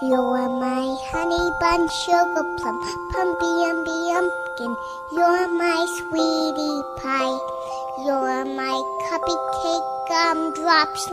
You're my honey bun, sugar plum, pumpy umby umpkin. You're my sweetie pie. You're my cupcake gumdrops.